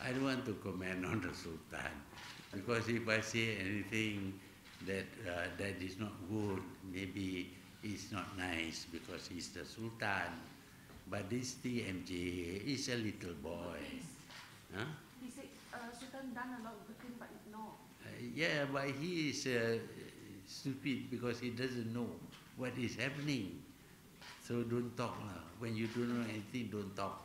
I don't want to comment on the Sultan because if I say anything that uh, that is not good, maybe it's not nice because he's the Sultan. But this TMJ is a little boy. Huh? He uh, Sultan done a lot of things, but ignore. Uh, yeah, but he is uh, stupid because he doesn't know what is happening. So don't talk. When you don't know anything, don't talk.